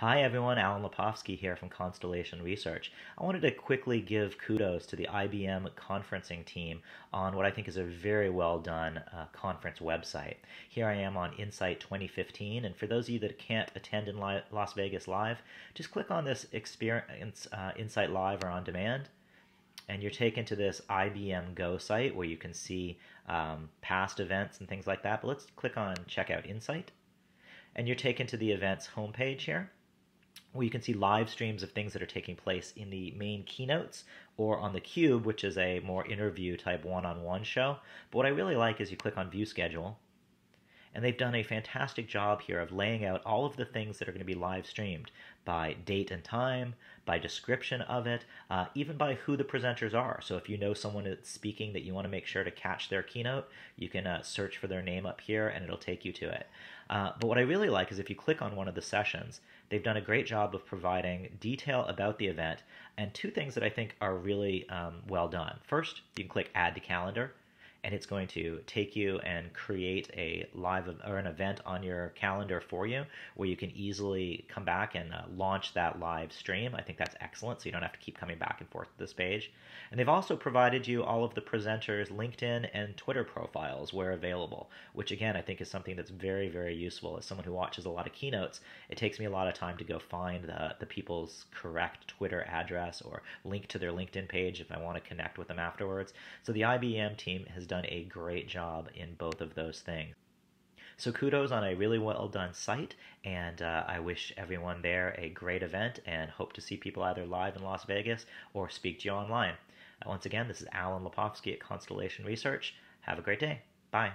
Hi everyone, Alan Lepofsky here from Constellation Research. I wanted to quickly give kudos to the IBM conferencing team on what I think is a very well done uh, conference website. Here I am on Insight 2015, and for those of you that can't attend in Li- Las Vegas live, just click on this experience uh, Insight Live or on demand, and you're taken to this IBM Go site where you can see um, past events and things like that. But let's click on Check Out Insight, and you're taken to the events homepage here where you can see live streams of things that are taking place in the main keynotes or on the cube which is a more interview type one-on-one show. But what i really like is you click on view schedule and they've done a fantastic job here of laying out all of the things that are going to be live streamed by date and time, by description of it, uh, even by who the presenters are. So if you know someone that's speaking that you want to make sure to catch their keynote, you can uh, search for their name up here and it'll take you to it. Uh, but what I really like is if you click on one of the sessions, they've done a great job of providing detail about the event and two things that I think are really um, well done. First, you can click Add to Calendar and it's going to take you and create a live or an event on your calendar for you where you can easily come back and uh, launch that live stream. I think that's excellent, so you don't have to keep coming back and forth to this page. And they've also provided you all of the presenters' LinkedIn and Twitter profiles where available, which again I think is something that's very, very useful. As someone who watches a lot of keynotes, it takes me a lot of time to go find the, the people's correct Twitter address or link to their LinkedIn page if I want to connect with them afterwards. So the IBM team has done done a great job in both of those things. So kudos on a really well done site, and uh, I wish everyone there a great event and hope to see people either live in Las Vegas or speak to you online. Uh, once again, this is Alan Lepofsky at Constellation Research. Have a great day. Bye.